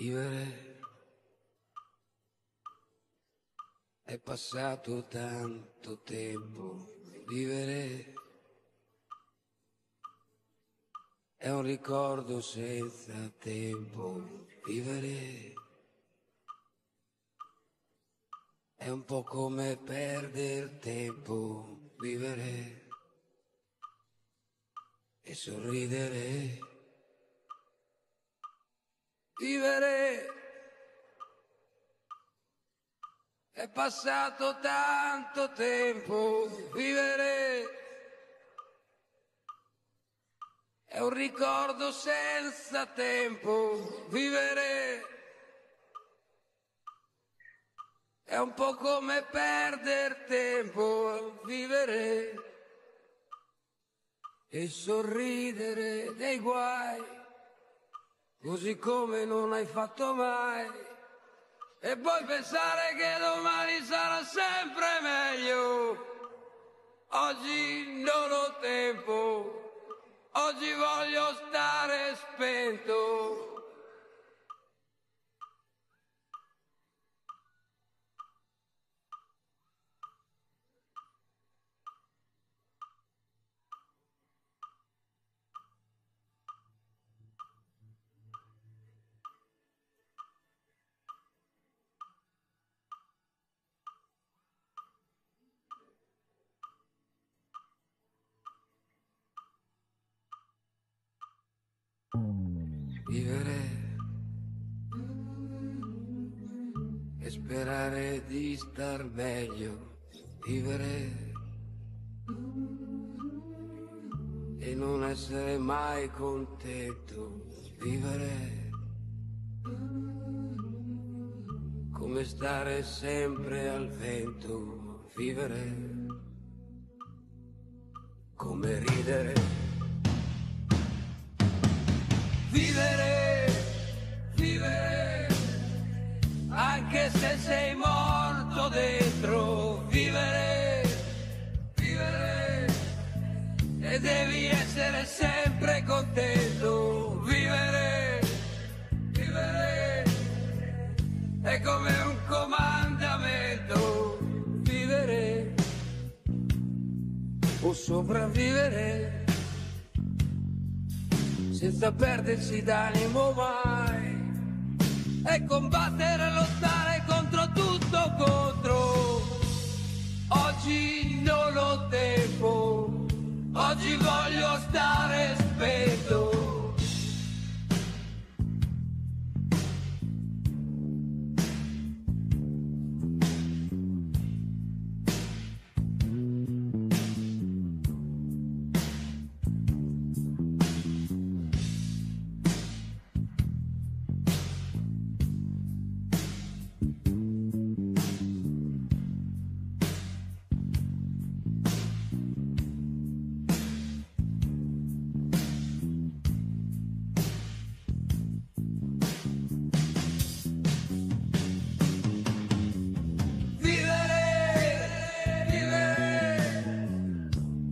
Vivere. È passato tanto tempo, vivere. È un ricordo senza tempo, vivere. È un po' come perdere tempo, vivere e sorridere. Vivere è passato tanto tempo, vivere. È un ricordo senza tempo, vivere. È un po' come perdere tempo, vivere e sorridere dei guai così come non hai fatto mai. E poi pensare che domani sarà sempre meglio. Oggi non ho tempo, oggi voglio stare spento. Vivere e sperare di star meglio, vivere e non essere mai contento, vivere come stare sempre al vento, vivere come ridere vivere, vivere, anche se sei morto dentro, vivere, vivere, e devi essere sempre contento, vivere, vivere, è come un comandamento, vivere o sopravvivere senza perdersi d'animo mai. E combattere e lottare contro tutto contro. Oggi non ho tempo oggi voglio stare